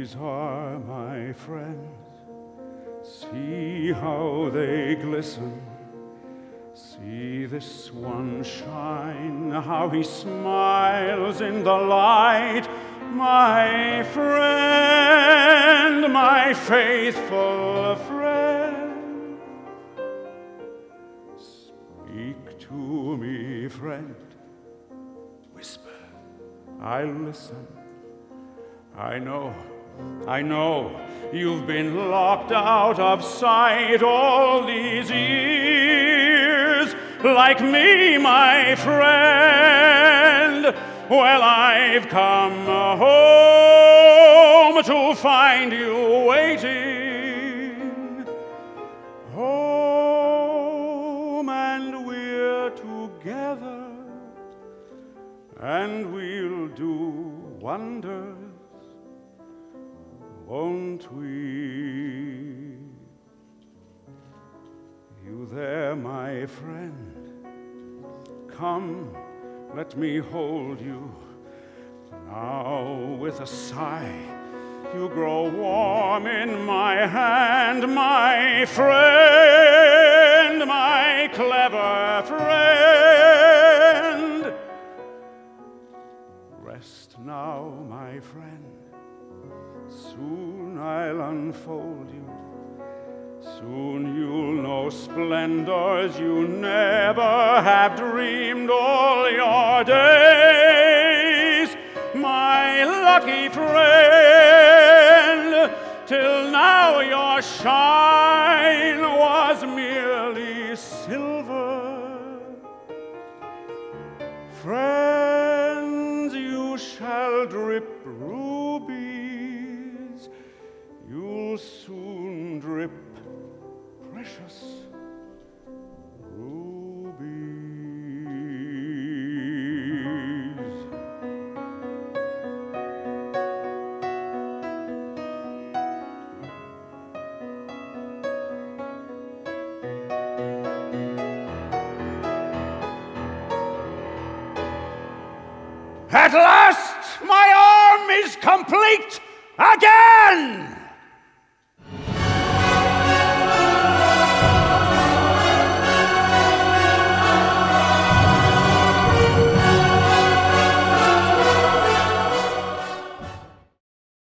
These are my friends. See how they glisten. See this one shine, how he smiles in the light. My friend, my faithful friend. Speak to me, friend. Whisper, I listen. I know, I know, you've been locked out of sight all these years, like me, my friend. Well, I've come home to find you waiting. Home, and we're together, and we'll do wonders won't we? You there, my friend? Come, let me hold you. Now, with a sigh, you grow warm in my hand, my friend, my clever friend. Soon I'll unfold you. Soon you'll know splendors you never have dreamed all your days. My lucky friend, till now your shine was merely silver. Friends, you shall drip you'll At last, my arm is complete again!